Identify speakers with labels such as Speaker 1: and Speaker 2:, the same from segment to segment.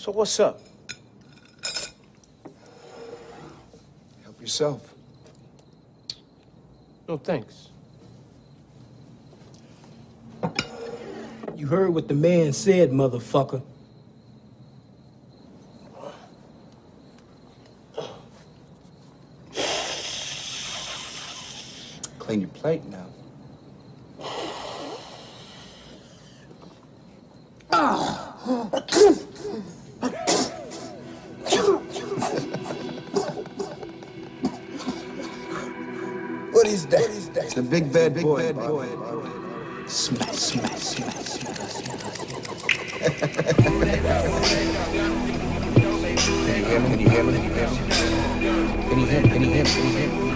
Speaker 1: So what's up?
Speaker 2: Help yourself.
Speaker 1: No thanks.
Speaker 3: You heard what the man said, motherfucker.
Speaker 2: What is that? What is that? It's a big bad big boy. Bad boy. Smash, smash, smash, smash. Can you hear me? Can you hear me? Can you hear me? Can you hear me? Can you hear me?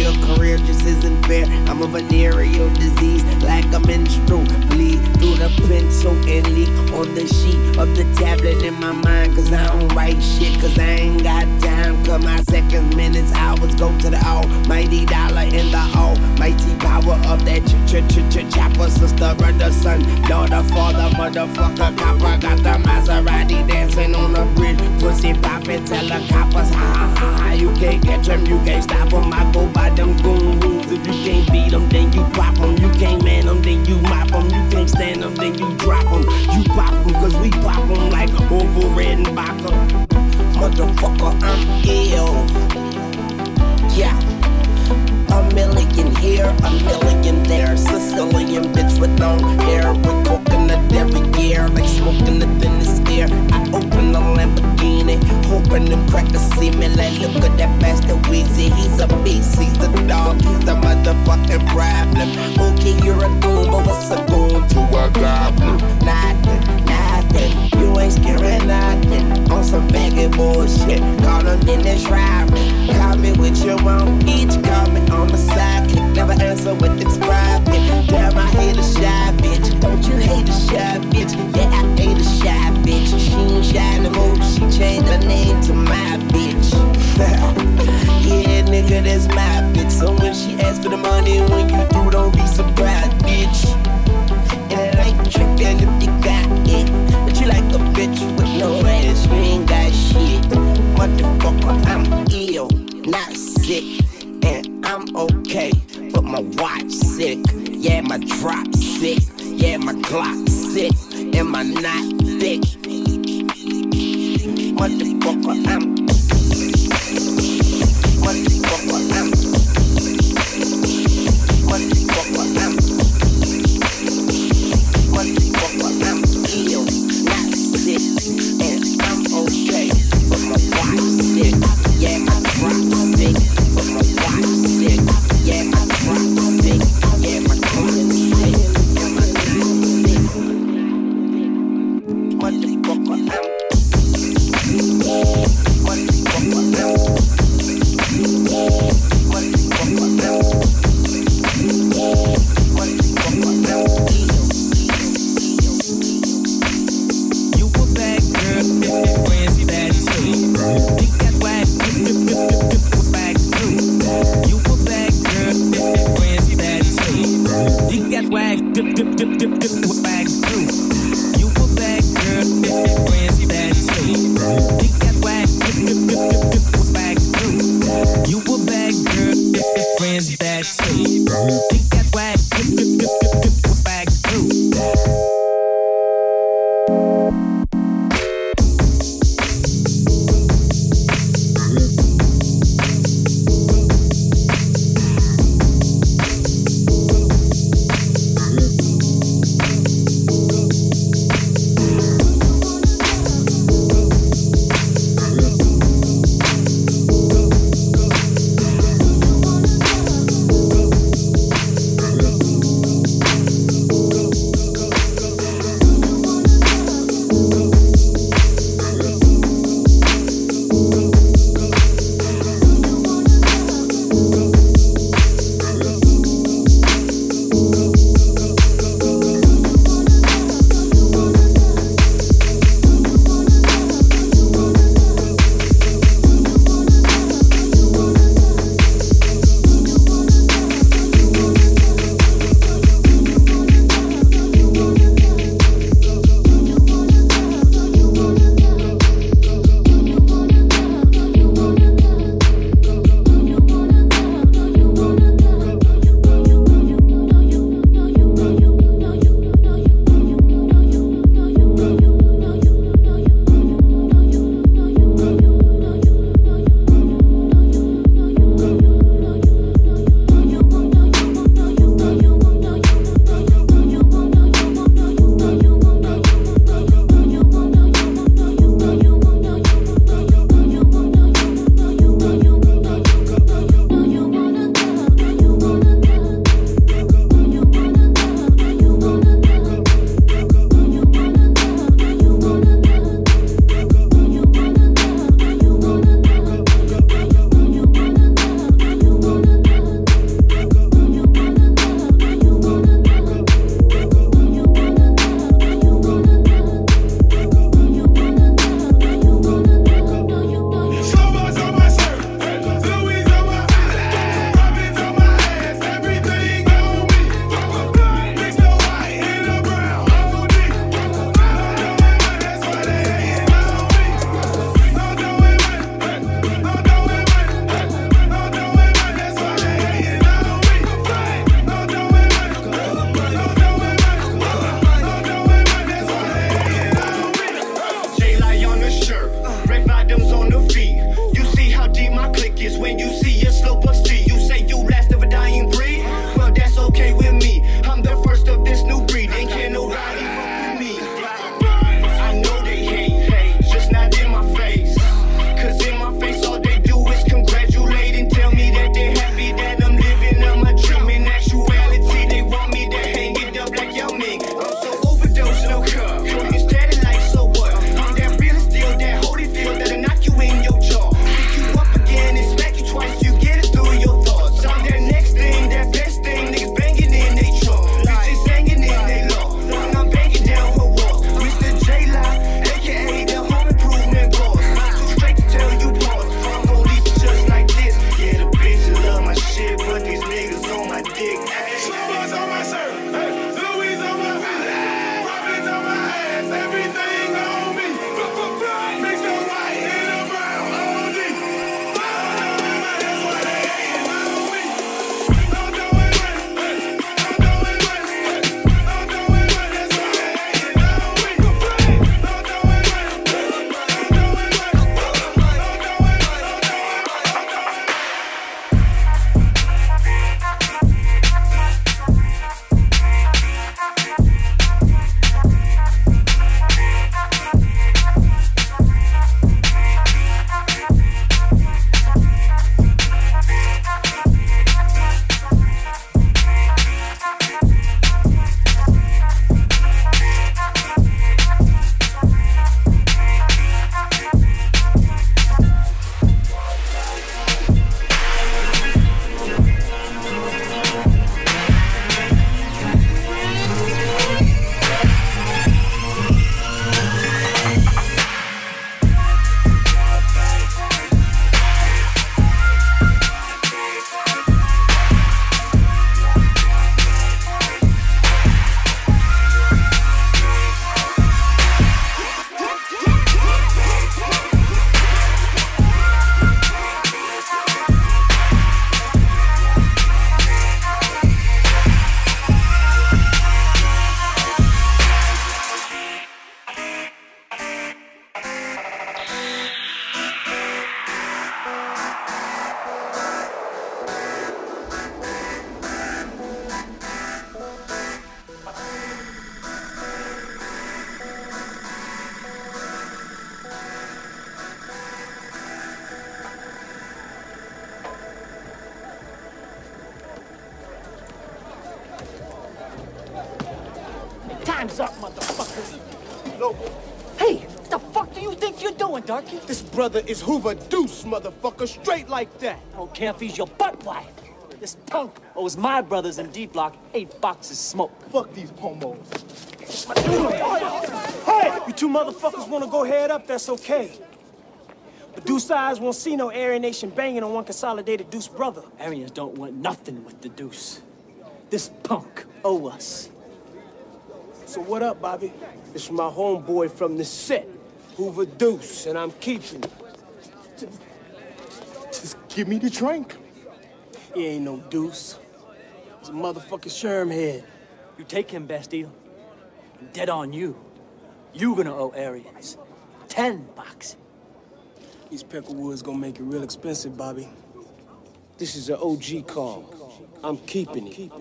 Speaker 4: your career just isn't
Speaker 1: fair. I'm a venereal disease, like a menstrual through the pencil and leak on the sheet of the tablet in my mind. Cause I don't write shit, cause I ain't got time. Cause my seconds, minutes, hours go to the almighty dollar in the almighty power of that ch ch ch ch chopper. Sister, brother, son, daughter, father, motherfucker, copper. Got the Maserati dancing on the bridge. Pussy poppin', tell the coppers, ha ha ha ha. You can't catch them, you can't stop them. I go by them goon rules. If you can't beat them, then you pop them. You can't man them, then you mop them. You can't stand them, then you drop them. You pop them, cause we pop them like Orville Redenbacher. Motherfucker, I'm ill. Yeah. A million here, a million there. Sicilian bitch with long hair, with coconut every year, like smoking the thinnest air. I open the Lamborghini, hoping them crackers see me. Like, look at that bastard Weezy. He's a beast, he's the dog, he's the motherfucking problem. Okay, you're a goon, but what's a And I'm okay, but my watch sick. Yeah, my drop sick. Yeah, my clock sick. And my not thick. Motherfucker, I'm. Motherfucker, I'm. Motherfucker, I'm.
Speaker 5: Friends. Think that whack, dip dip dip dip dip was bad too.
Speaker 6: Time's
Speaker 7: This brother is Hoover Deuce, motherfucker, straight like that.
Speaker 6: I don't care if he's your butt wife. This punk owes my brothers in D Block eight boxes smoke.
Speaker 7: Fuck these pomos.
Speaker 8: Hey, you two motherfuckers want to go head up, that's okay. But Deuce Eyes won't see no Aryan Nation banging on one consolidated Deuce brother.
Speaker 6: Aryans don't want nothing with the deuce. This punk owe us.
Speaker 7: So what up, Bobby? It's my homeboy from the set, Hoover Deuce, and I'm keeping it. Just, just give me the drink. He ain't no Deuce. He's a motherfucking Sherm head.
Speaker 6: You take him, Bastille. I'm dead on you. You gonna owe Aryans. Ten bucks.
Speaker 7: These Peckerwoods gonna make it real expensive, Bobby. This is an OG call. I'm keeping it.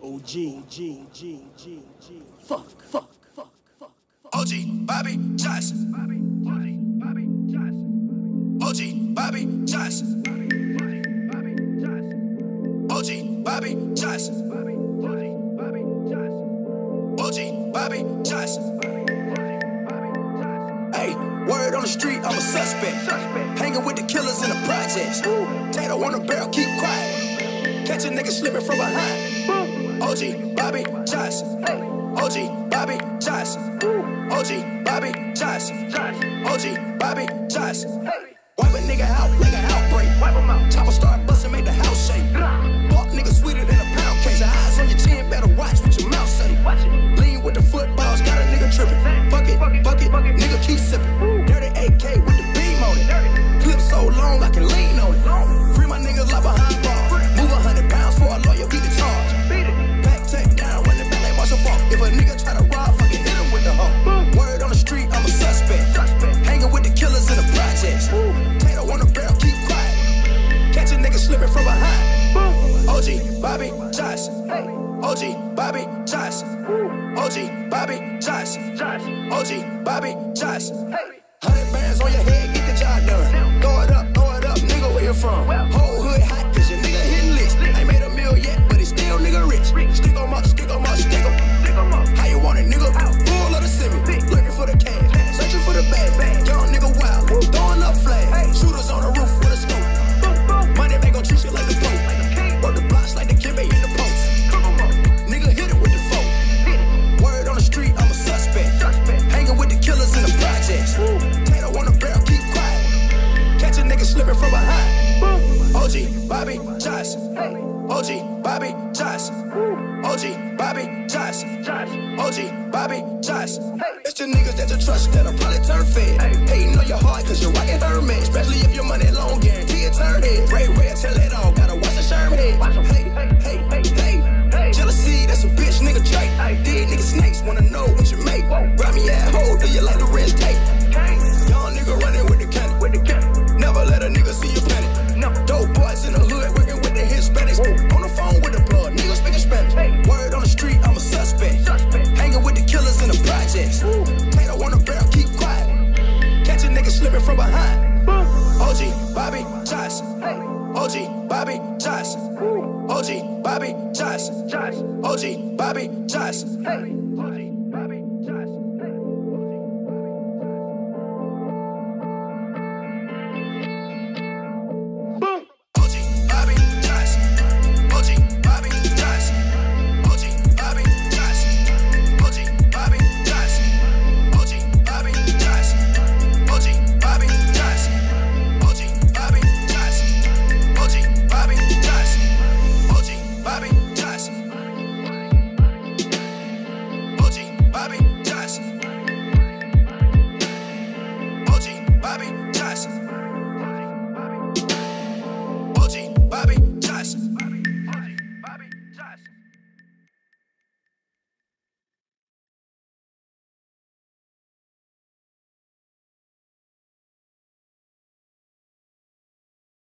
Speaker 7: OG, G, G, G, G.
Speaker 6: Fuck, fuck, fuck, fuck.
Speaker 9: OG, Bobby Johnson. Bobby Johnson. Bobby Johnson. OG, Bobby Johnson. OG, Bobby Johnson. OG, Bobby Johnson. Hey, word on the street, I'm a suspect. Hanging with the killers in the projects. Tato on the barrel, keep quiet. Catch a nigga slipping from behind. OG, Bobby Johnson. OG, Bobby Johnson. OG, Bobby Johnson. OG, Bobby Johnson. Wipe a nigga out like an outbreak. Wipe him out. Chopper start OG, Bobby Johnson. OG, Bobby Johnson. OG, Bobby Johnson. Hundred bands on your head, get the job done. Throw it up, throw it up, nigga, where you from? Whole